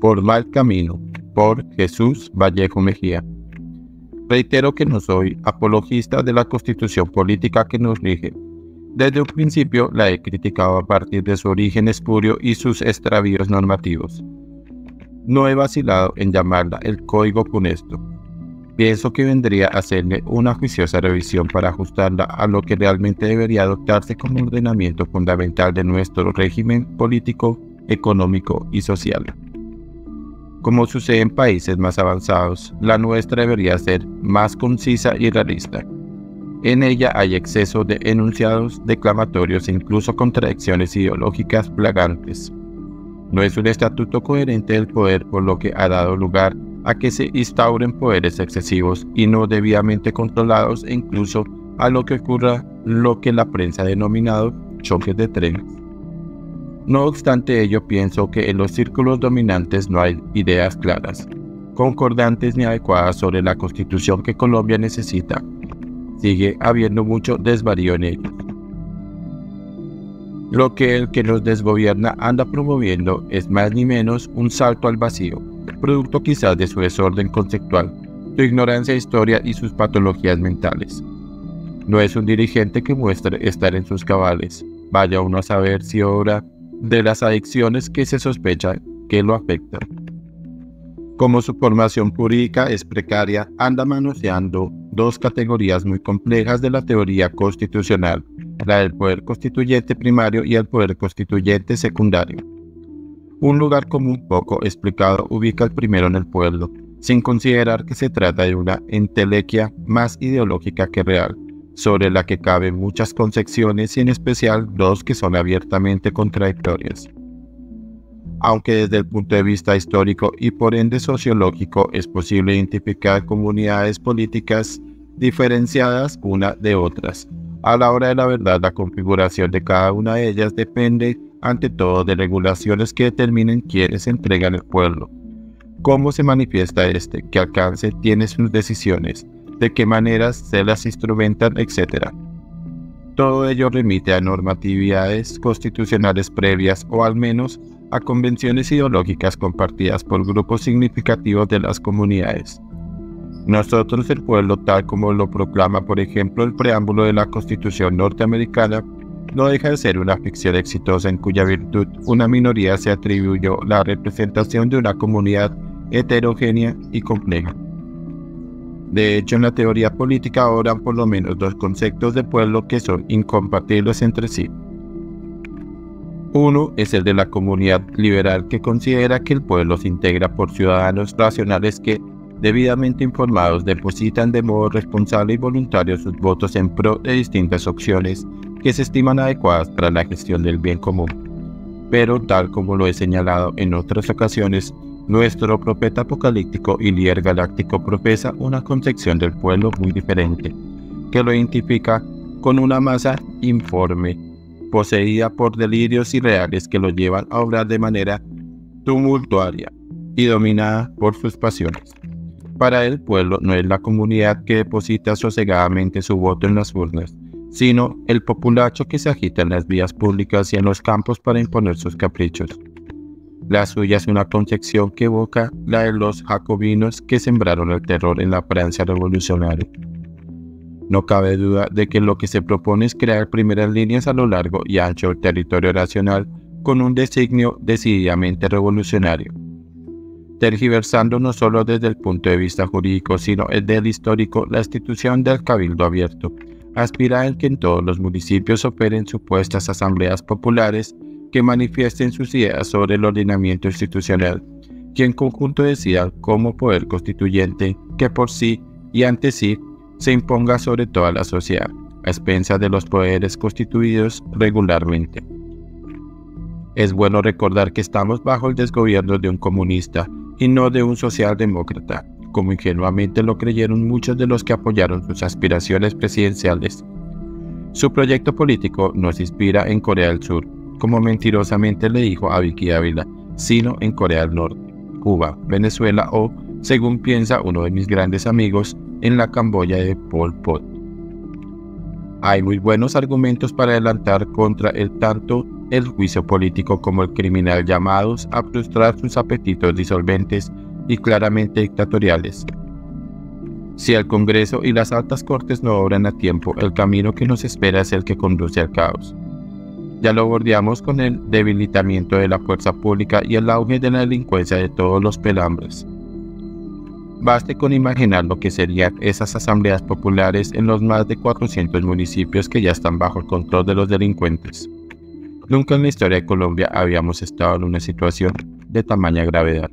Por mal camino, por Jesús Vallejo Mejía. Reitero que no soy apologista de la constitución política que nos rige. Desde un principio la he criticado a partir de su origen espurio y sus extravíos normativos. No he vacilado en llamarla el código funesto. Pienso que vendría a hacerle una juiciosa revisión para ajustarla a lo que realmente debería adoptarse como ordenamiento fundamental de nuestro régimen político, económico y social. Como sucede en países más avanzados, la nuestra debería ser más concisa y realista. En ella hay exceso de enunciados declamatorios e incluso contradicciones ideológicas plagantes. No es un estatuto coherente del poder por lo que ha dado lugar a que se instauren poderes excesivos y no debidamente controlados e incluso a lo que ocurra lo que la prensa ha denominado choques de trenes. No obstante ello, pienso que en los círculos dominantes no hay ideas claras, concordantes ni adecuadas sobre la constitución que Colombia necesita. Sigue habiendo mucho desvarío en ellos. Lo que el que nos desgobierna anda promoviendo es más ni menos un salto al vacío, producto quizás de su desorden conceptual, su ignorancia de historia y sus patologías mentales. No es un dirigente que muestre estar en sus cabales, vaya uno a saber si obra de las adicciones que se sospecha que lo afectan. Como su formación jurídica es precaria, anda manoseando dos categorías muy complejas de la teoría constitucional, la del poder constituyente primario y el poder constituyente secundario. Un lugar común poco explicado ubica el primero en el pueblo, sin considerar que se trata de una entelequia más ideológica que real, sobre la que caben muchas concepciones y en especial dos que son abiertamente contradictorias. Aunque desde el punto de vista histórico y por ende sociológico es posible identificar comunidades políticas diferenciadas una de otras, a la hora de la verdad la configuración de cada una de ellas depende ante todo de regulaciones que determinen quiénes entregan el pueblo, cómo se manifiesta este, qué alcance tiene sus decisiones, de qué maneras se las instrumentan, etc. Todo ello remite a normatividades constitucionales previas o al menos a convenciones ideológicas compartidas por grupos significativos de las comunidades. Nosotros el pueblo, tal como lo proclama por ejemplo el preámbulo de la Constitución norteamericana, no deja de ser una ficción exitosa en cuya virtud una minoría se atribuyó la representación de una comunidad heterogénea y compleja. De hecho, en la teoría política oran por lo menos dos conceptos de pueblo que son incompatibles entre sí. Uno es el de la comunidad liberal que considera que el pueblo se integra por ciudadanos racionales que, debidamente informados, depositan de modo responsable y voluntario sus votos en pro de distintas opciones que se estiman adecuadas para la gestión del bien común. Pero, tal como lo he señalado en otras ocasiones, nuestro profeta apocalíptico y líder galáctico profesa una concepción del pueblo muy diferente, que lo identifica con una masa informe, poseída por delirios irreales que lo llevan a obrar de manera tumultuaria y dominada por sus pasiones. Para el pueblo no es la comunidad que deposita sosegadamente su voto en las urnas, sino el populacho que se agita en las vías públicas y en los campos para imponer sus caprichos. La suya es una concepción que evoca la de los jacobinos que sembraron el terror en la Francia revolucionaria. No cabe duda de que lo que se propone es crear primeras líneas a lo largo y ancho del territorio nacional con un designio decididamente revolucionario. Tergiversando no solo desde el punto de vista jurídico, sino desde el histórico, la institución del Cabildo Abierto aspira a que en todos los municipios operen supuestas asambleas populares que manifiesten sus ideas sobre el ordenamiento institucional, que en conjunto decida como poder constituyente que por sí y ante sí se imponga sobre toda la sociedad, a expensas de los poderes constituidos regularmente. Es bueno recordar que estamos bajo el desgobierno de un comunista y no de un socialdemócrata, como ingenuamente lo creyeron muchos de los que apoyaron sus aspiraciones presidenciales. Su proyecto político nos inspira en Corea del Sur, como mentirosamente le dijo a Vicky Ávila, sino en Corea del Norte, Cuba, Venezuela o, según piensa uno de mis grandes amigos, en la Camboya de Pol Pot. Hay muy buenos argumentos para adelantar contra el tanto el juicio político como el criminal llamados a frustrar sus apetitos disolventes y claramente dictatoriales. Si el Congreso y las altas cortes no obran a tiempo, el camino que nos espera es el que conduce al caos. Ya lo bordeamos con el debilitamiento de la fuerza pública y el auge de la delincuencia de todos los pelambres. Baste con imaginar lo que serían esas asambleas populares en los más de 400 municipios que ya están bajo el control de los delincuentes. Nunca en la historia de Colombia habíamos estado en una situación de tamaña gravedad.